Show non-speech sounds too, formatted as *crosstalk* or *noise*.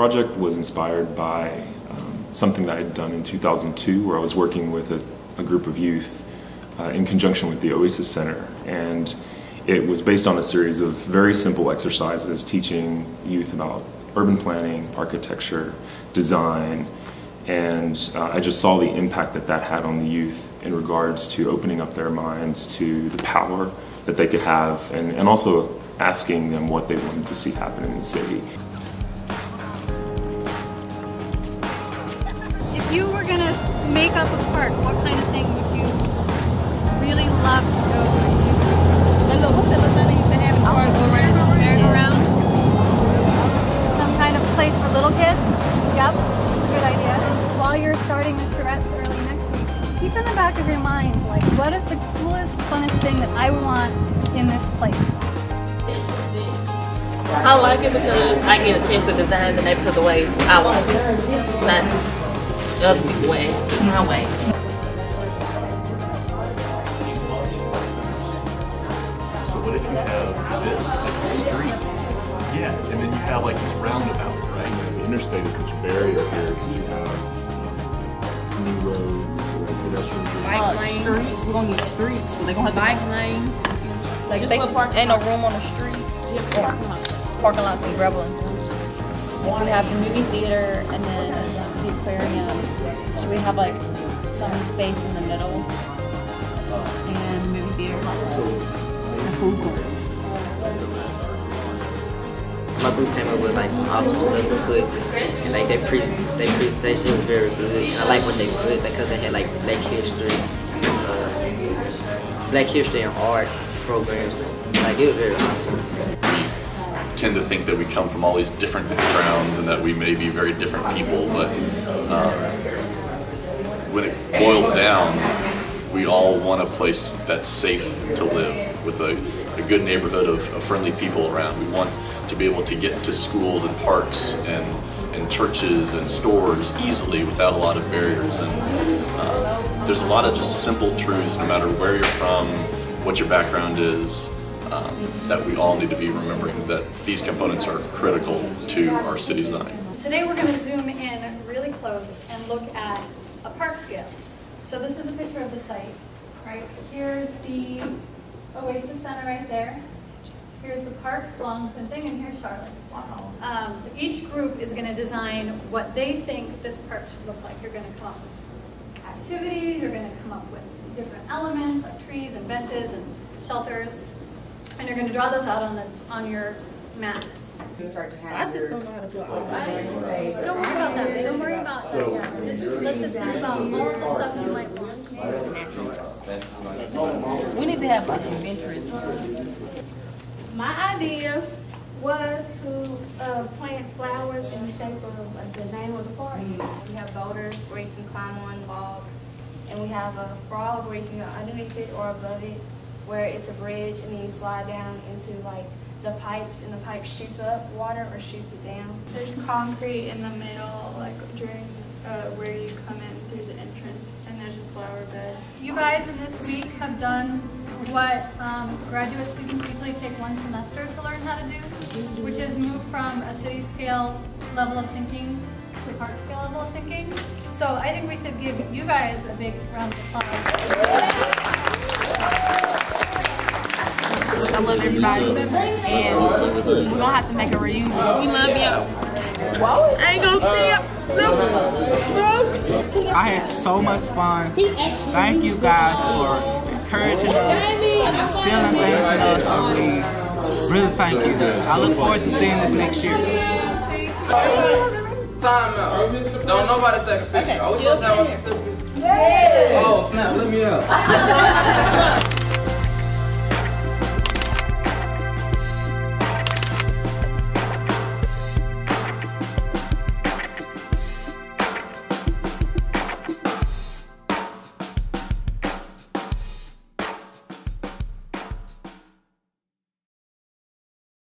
Project was inspired by um, something that I had done in 2002 where I was working with a, a group of youth uh, in conjunction with the Oasis Center. And it was based on a series of very simple exercises teaching youth about urban planning, architecture, design, and uh, I just saw the impact that that had on the youth in regards to opening up their minds to the power that they could have and, and also asking them what they wanted to see happen in the city. Make up a park, what kind of thing would you really love to go and do? And the that used to have before I go around? Some kind of place for little kids? Yep, good idea. While you're starting the charrettes early next week, keep in the back of your mind, like, what is the coolest, funnest thing that I want in this place? I like it because I get a chance to design the neighborhood the way I want it. Not other people's way. It's my way. So what if you have this as a street? Yeah, and then you have like this roundabout, right? The interstate is such a barrier here because you have um, new roads or pedestrian Uh, bridges. streets. We're gonna get streets. So they gonna have Bike lane. like they, ain't no room on the street. Yeah, Parking lots and gravel. We have the movie theater and then the aquarium. Should we have like some space in the middle? And movie theater. Court. my group came up with like some awesome stuff to put, and like their pre their presentation was very good. I like what they put because they had like Black History, uh, Black History and art programs. Like it was very awesome. Tend to think that we come from all these different backgrounds and that we may be very different people, but um, when it boils down, we all want a place that's safe to live with a, a good neighborhood of, of friendly people around. We want to be able to get to schools and parks and, and churches and stores easily without a lot of barriers. And uh, there's a lot of just simple truths, no matter where you're from, what your background is, um, that we all need to be remembering that these components are critical to our city design. Today we're going to zoom in really close and look at a park scale. So this is a picture of the site, right? Here's the Oasis Center right there. Here's the park along Quinting, and here's Charlotte. Um, each group is going to design what they think this park should look like. You're going to come up with activities, you're going to come up with different elements like trees and benches and shelters, and you're going to draw those out on the on your maps. I just don't know how to do all that. Don't worry about that. Don't worry about that. Yeah. Just, let's just think about all of the stuff you might want. We need to have like adventures. My idea was to uh, plant flowers in the shape of uh, the name of the park. We have boulders where you can climb on logs, and we have a frog where you can go underneath it or above it, where it's a bridge, and then you slide down into like the pipes, and the pipe shoots up water or shoots it down. There's concrete in the middle, like during uh, where you come in through the entrance, and there's a flower bed. You guys in this week have done what um, graduate students usually take one semester to learn how to do, which is move from a city scale level of thinking to park scale level of thinking. So I think we should give you guys a big round of applause. I love everybody. And we're gonna have to make a reunion. We love y'all. I ain't gonna see ya. I had so much fun. Thank you guys for encouraging us, instilling things in us, and we really thank you. I look forward to seeing this next year. Time out. Don't nobody take a picture. Okay. Oh, snap, let me know. *laughs*